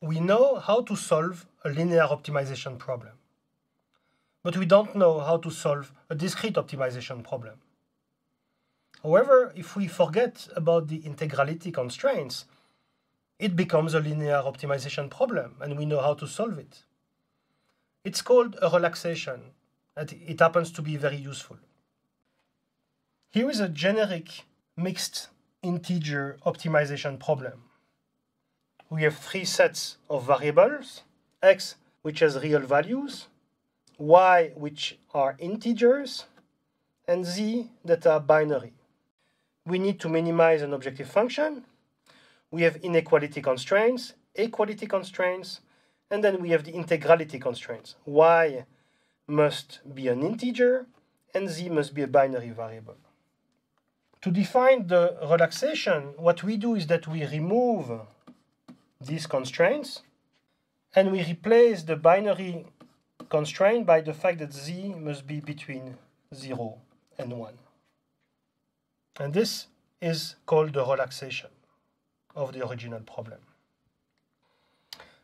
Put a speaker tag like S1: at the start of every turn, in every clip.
S1: we know how to solve a linear optimization problem. But we don't know how to solve a discrete optimization problem. However, if we forget about the integrality constraints, it becomes a linear optimization problem, and we know how to solve it. It's called a relaxation, and it happens to be very useful. Here is a generic mixed integer optimization problem. We have three sets of variables, x which has real values, y which are integers, and z that are binary. We need to minimize an objective function. We have inequality constraints, equality constraints, and then we have the integrality constraints. y must be an integer, and z must be a binary variable. To define the relaxation, what we do is that we remove these constraints, and we replace the binary constraint by the fact that z must be between 0 and 1. And this is called the relaxation of the original problem.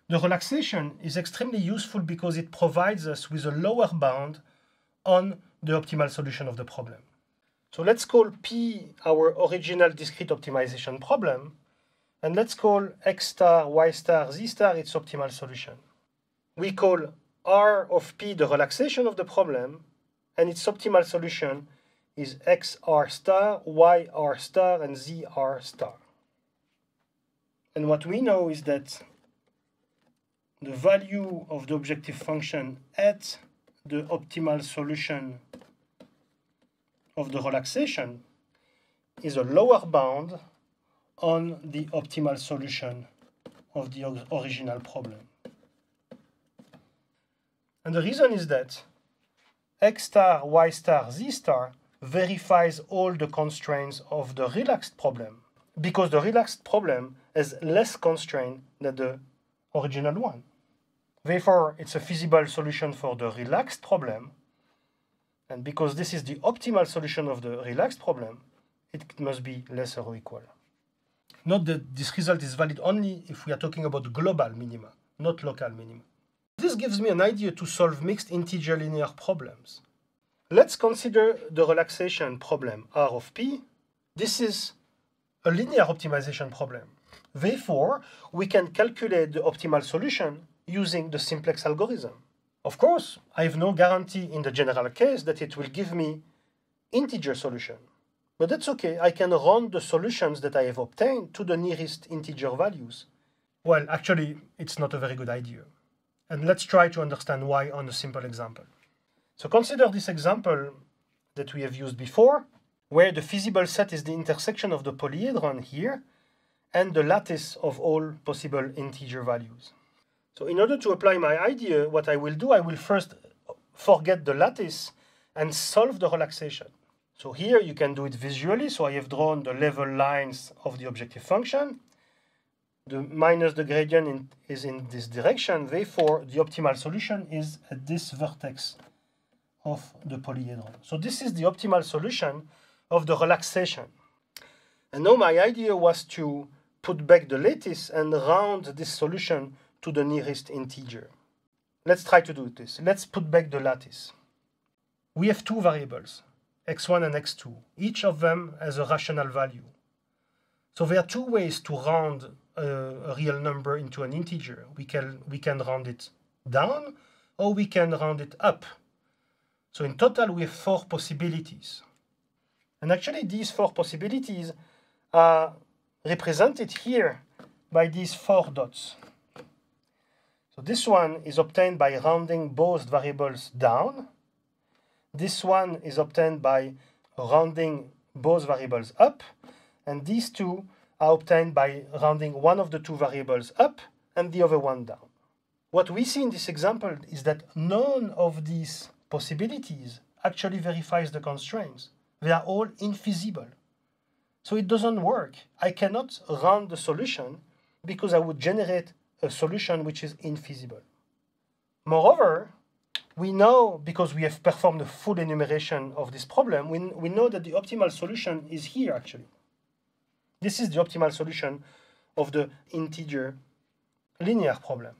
S1: The relaxation is extremely useful because it provides us with a lower bound on the optimal solution of the problem. So let's call P our original discrete optimization problem, and let's call X star, Y star, Z star its optimal solution. We call R of P the relaxation of the problem, and its optimal solution is XR star, YR star, and ZR star. And what we know is that the value of the objective function at the optimal solution of the relaxation is a lower bound on the optimal solution of the original problem. And the reason is that x star, y star, z star verifies all the constraints of the relaxed problem because the relaxed problem has less constraint than the original one. Therefore, it's a feasible solution for the relaxed problem. And because this is the optimal solution of the relaxed problem, it must be less or equal. Note that this result is valid only if we are talking about global minima, not local minima. This gives me an idea to solve mixed integer linear problems. Let's consider the relaxation problem R of P. This is a linear optimization problem. Therefore, we can calculate the optimal solution using the simplex algorithm. Of course, I have no guarantee in the general case that it will give me integer solution. But that's okay, I can round the solutions that I have obtained to the nearest integer values. Well, actually, it's not a very good idea. And let's try to understand why on a simple example. So consider this example that we have used before, where the feasible set is the intersection of the polyhedron here and the lattice of all possible integer values. So in order to apply my idea, what I will do, I will first forget the lattice and solve the relaxation. So here you can do it visually. So I have drawn the level lines of the objective function. The minus the gradient in, is in this direction. Therefore, the optimal solution is at this vertex of the polyhedron. So this is the optimal solution of the relaxation. And now my idea was to put back the lattice and round this solution to the nearest integer. Let's try to do this. Let's put back the lattice. We have two variables, x1 and x2. Each of them has a rational value. So there are two ways to round a, a real number into an integer. We can, we can round it down or we can round it up. So in total, we have four possibilities. And actually, these four possibilities are represented here by these four dots. So this one is obtained by rounding both variables down. This one is obtained by rounding both variables up. And these two are obtained by rounding one of the two variables up and the other one down. What we see in this example is that none of these possibilities actually verifies the constraints. They are all infeasible. So it doesn't work. I cannot round the solution because I would generate a solution which is infeasible. Moreover, we know, because we have performed a full enumeration of this problem, we, we know that the optimal solution is here actually. This is the optimal solution of the integer linear problem.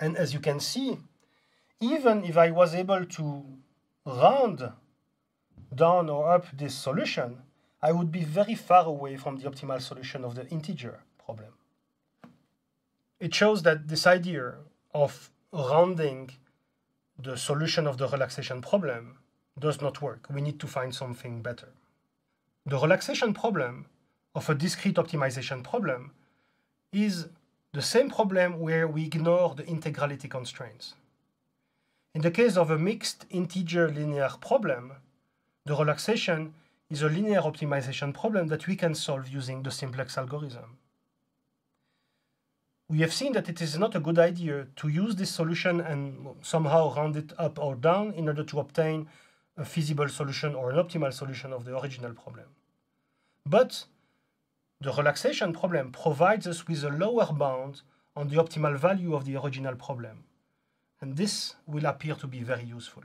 S1: And as you can see, even if I was able to round down or up this solution, I would be very far away from the optimal solution of the integer problem. It shows that this idea of rounding the solution of the relaxation problem does not work. We need to find something better. The relaxation problem of a discrete optimization problem is the same problem where we ignore the integrality constraints. In the case of a mixed integer linear problem, the relaxation is a linear optimization problem that we can solve using the simplex algorithm. We have seen that it is not a good idea to use this solution and somehow round it up or down in order to obtain a feasible solution or an optimal solution of the original problem. But the relaxation problem provides us with a lower bound on the optimal value of the original problem. And this will appear to be very useful.